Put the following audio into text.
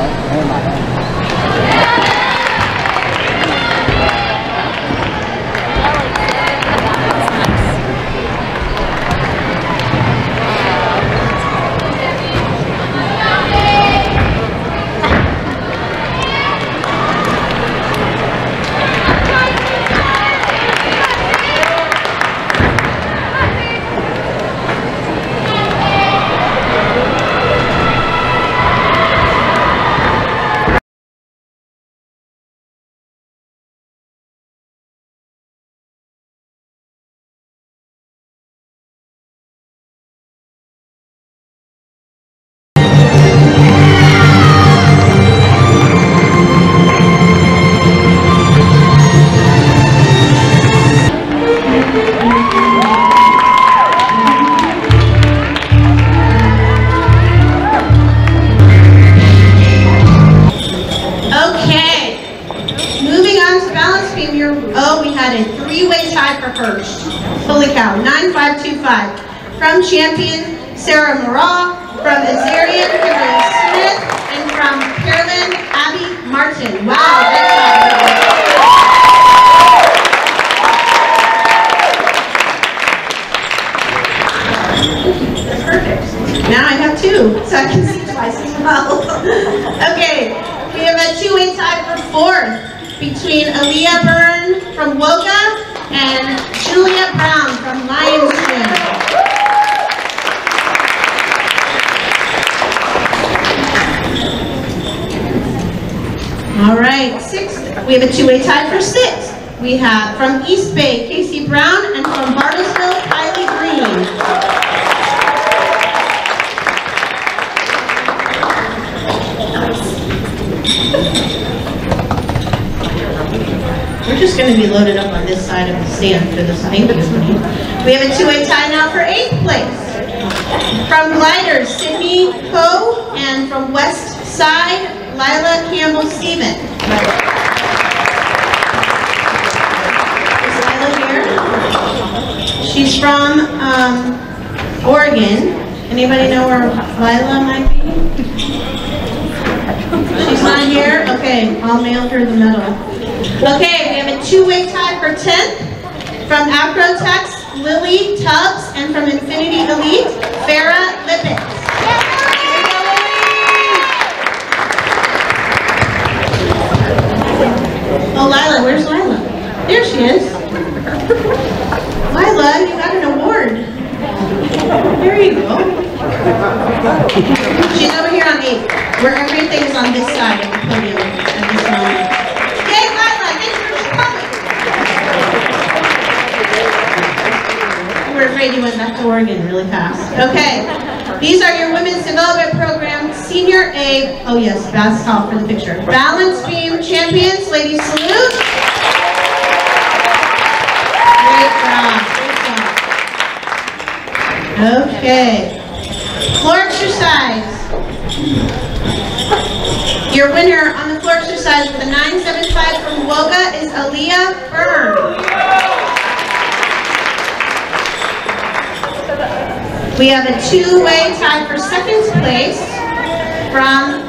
Okay. Holy cow, 9525. From champion Sarah Morah, from Azarian Kimberly Smith, and from Carolyn Abby Martin. Wow. That's perfect. Now I have two, so I can see twice as well. okay, we have a two-way tie for fourth between Aaliyah Byrne from Woga and Julia Brown from Lions Twin. All right, sixth, we have a two-way tie for sixth. We have from East Bay, Casey Brown, and from be loaded up on this side of the stand for this thank. We have a two-way tie now for eighth place. From Gliders, Sydney Poe, and from West Side, Lila Campbell Steven. Is Lila here? She's from um, Oregon. Anybody know where Lila might be? She's not here? Okay, I'll mail her the medal. Okay, two-way tie for 10th from Acrotex, Lily Tubbs, and from Infinity Elite, Farah Lippitz. Oh, Lila, where's Lila? There she is. Lila, you got an award. There you go. She's over here on eight, where everything is on this side of the podium at this moment. Yay, Lila, thanks for coming. We were afraid you went back to Oregon really fast. Okay, these are your Women's Development Program Senior A, oh yes, that's top for the picture. Balance Beam Champions, ladies salute. Great job, great job. Okay. Floor exercise. Your winner on the floor exercise with a 975 from Woga is Aaliyah Byrne. We have a two-way tie for second place from